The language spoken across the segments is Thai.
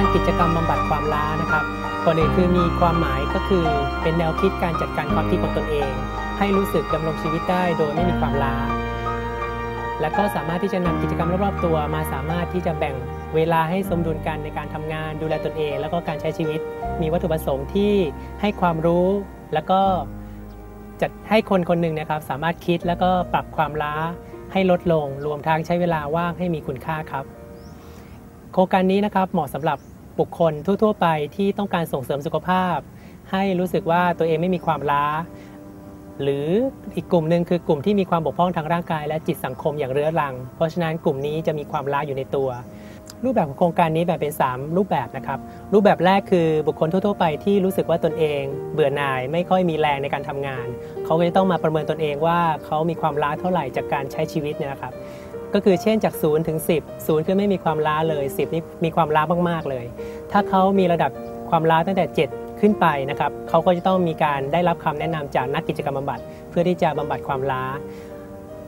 างกิจกรรมบำบัดความล้านะครับก่อนอื่นคือมีความหมายก็คือเป็นแนวคิดการจัดการความคิดของตนเอง ให้รู้สึกดำรงชีวิตได้โดยไม่มีความล้า และก็สามารถที่จะนำกิจกรรมรอบๆตัวมาสามารถที่จะแบ่งเวลาให้สมดุลกันในการทำงานดูแลตนเอง แล้วก็การใช้ชีวิต มีวัตถุประสงค์ที่ให้ความรู้แล้วก็จัดให้คนคนหนึ่งนะครับสามารถคิดแล้วก็ปรับความล้าให้ลดลง รวมทั้งใช้เวลาว่างให้มีคุณค่าครับ โครงการนี้นะครับเหมาะสำหรับบุคคลทั่ว ๆ ไปที่ต้องการส่งเสริมสุขภาพ ให้รู้สึกว่าตัวเองไม่มีความล้า หรืออีกกลุ่มหนึ่งคือกลุ่มที่มีความบกพร่องทางร่างกาย และจิตสังคมอย่างเรื้อรัง เพราะฉะนั้นกลุ่มนี้จะมีความล้าอยู่ในตัว รูปแบบของโครงการนี้แบ่งเป็น 3 รูปแบบนะครับ รูปแบบแรกคือบุคคลทั่ว ๆ ไปที่รู้สึกว่าตนเอง เบื่อหน่ายไม่ค่อยมีแรงในการทำงาน เขาก็จะต้องมาประเมินตนเองว่าเขามีความล้าเท่าไหร่จากการใช้ชีวิตเนี่ยนะครับ ก็คือเช่นจาก 0 ถึง 10 0 คือไม่มีความล้าเลย 10 นี่มีความล้ามากๆเลย ถ้าเขามีระดับความล้าตั้งแต่ 7 ขึ้นไปนะครับเขาก็จะต้องมีการได้รับคำแนะนำจากนักกิจกรรมบำบัด เพื่อที่จะบำบัดความล้า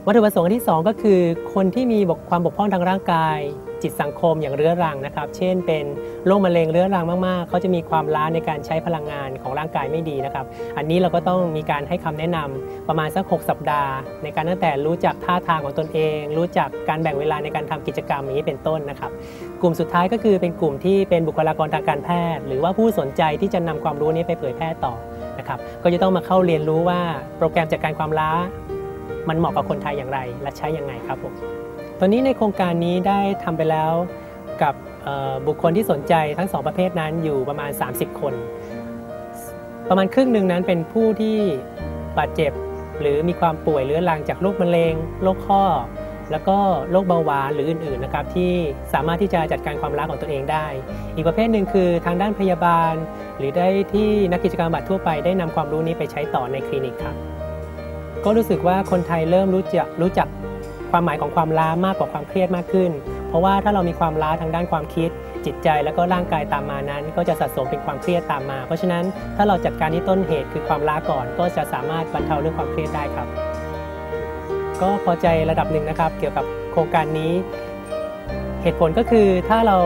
วัตถุประสงค์ที่ 2 ก็คือ คนที่มีความบกพร่องทางร่างกาย จิตสังคมอย่างเรื้อรังนะครับ เช่น เป็นโรคมะเร็งเรื้อรังมากๆ เขาจะมีความล้าในการใช้พลังงานของร่างกายไม่ดีนะครับ อันนี้เราก็ต้องมีการให้คำแนะนำประมาณสัก 6 สัปดาห์ ในการตั้งแต่รู้จักท่าทางของตนเอง รู้จักการแบ่งเวลาในการทำกิจกรรมอย่างนี้เป็นต้นนะครับ กลุ่มสุดท้ายก็คือเป็นกลุ่มที่เป็นบุคลากรทางการแพทย์ หรือว่าผู้สนใจที่จะนำความรู้นี้ไปเผยแพร่ต่อนะครับ ก็จะต้องมาเข้าเรียนรู้ว่าโปรแกรมจัดการความล้า มันเหมาะกับคนไทยอย่างไร และใช้อย่างไงครับผมตอนนี้ในโครงการนี้ได้ทำไปแล้วกับบุคคลที่สนใจทั้งสองประเภทนั้นอยู่ประมาณ 30 คน ประมาณครึ่งหนึ่งนั้นเป็นผู้ที่บาดเจ็บ หรือมีความป่วยเรื้อรังจากโรคมะเร็งโรคข้อ แล้วก็โรคเบาหวานหรืออื่นๆนะครับที่สามารถที่จะจัดการความรักของตัวเองได้ อีกประเภทหนึ่งคือทางด้านพยาบาล หรือได้ที่นักกิจกรรมบำบัดทั่วไปได้นำความรู้นี้ไปใช้ต่อในคลินิกครับ ก็รู้สึกว่าคนไทยเริ่มรู้จักรู้จักความหมายของความล้ามากกว่าความเครียดมากขึ้น เพราะว่าถ้าเรามีความล้าทางด้านความคิด จิตใจแล้วก็ร่างกายตามมานั้น ก็จะสะสมเป็นความเครียดตามมา เพราะฉะนั้นถ้าเราจัดการที่ต้นเหตุคือความล้าก่อน ก็จะสามารถบรรเทาเรื่องความเครียดได้ครับ ก็พอใจระดับหนึ่งนะครับ เกี่ยวกับโครงการนี้ เหตุผลก็คือถ้าเรา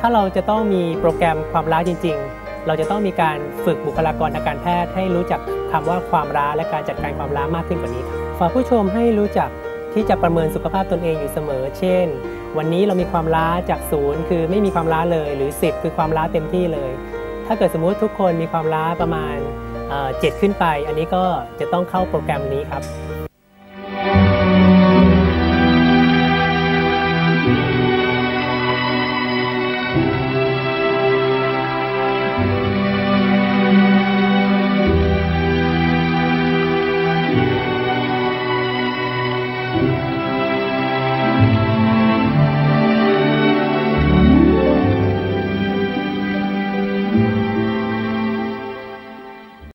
ถ้าเราจะต้องมีโปรแกรมความล้าจริง ๆ เราจะต้องมีการฝึกบุคลากรทางการแพทย์ให้รู้จักคำว่าความล้าและการจัดการความล้ามากขึ้นกว่านี้ฝากผู้ชมให้รู้จักที่จะประเมินสุขภาพตนเองอยู่เสมอ เช่น วันนี้เรามีความล้าจากศูนย์คือไม่มีความล้าเลยหรือ 10 คือความล้าเต็มที่เลย ถ้าเกิดสมมุติทุกคนมีความล้าประมาณเจ็ดขึ้นไป อันนี้ก็จะต้องเข้าโปรแกรมนี้ครับ